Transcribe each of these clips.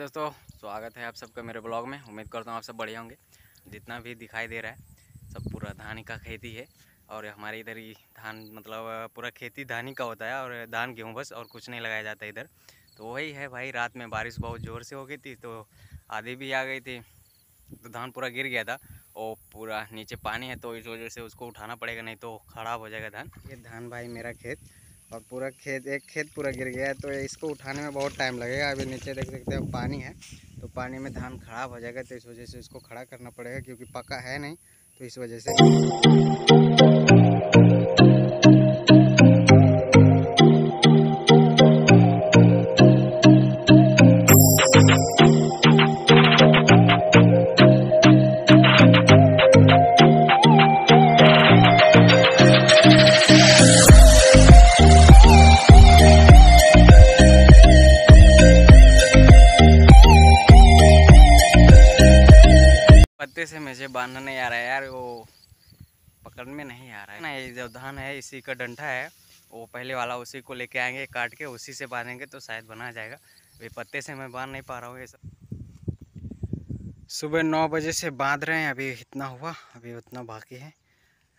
आप सबका मेरे ब्लॉग में। उम्मीद करता हूँ आप सब बढ़िया होंगे। जितना भी दिखाई दे रहा है, सब पूरा धान का खेती है और हमारे इधर ही धान मतलब पूरा खेती धान ही का होता है और धान, गेहूँ बस और कुछ नहीं लगाया जाता इधर। तो वही है भाई, रात में बारिश बहुत ज़ोर से हो गई थी तो आधी भी आ गई थी तो धान पूरा गिर गया था और पूरा नीचे पानी है तो इस वजह से उसको उठाना पड़ेगा, नहीं तो ख़राब हो जाएगा धान। ये धान भाई मेरा खेत और पूरा खेत, एक खेत पूरा गिर गया है तो इसको उठाने में बहुत टाइम लगेगा। अभी नीचे देख सकते हैं, पानी है तो पानी में धान ख़राब हो जाएगा तो इस वजह से इसको खड़ा करना पड़ेगा, क्योंकि पक्का है नहीं तो इस वजह से पत्ते से मुझे बांधना नहीं आ रहा है यार, वो पकड़ में नहीं आ रहा है। ना ये जो धान है, इसी का डंठा है, वो पहले वाला उसी को लेके आएँगे, काट के उसी से बांधेंगे तो शायद बना जाएगा। अभी पत्ते से मैं बाँध नहीं पा रहा हूँ ये सब। सुबह नौ बजे से बाँध रहे हैं, अभी इतना हुआ, अभी उतना बाकी है।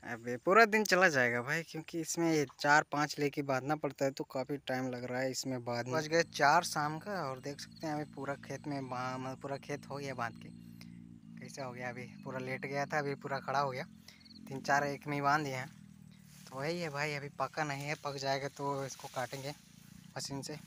अभी पूरा दिन चला जाएगा भाई, क्योंकि इसमें चार पाँच लेके बांधना पड़ता है तो काफ़ी टाइम लग रहा है इसमें बाँध बज गए चार शाम का, और देख सकते हैं अभी पूरा खेत में पूरा खेत हो गया बाँध के। कैसा हो गया, अभी पूरा लेट गया था, अभी पूरा खड़ा हो गया। तीन चार एक में बाँध दिए हैं। तो वही है भाई, अभी पका नहीं है, पक जाएगा तो इसको काटेंगे मशीन से।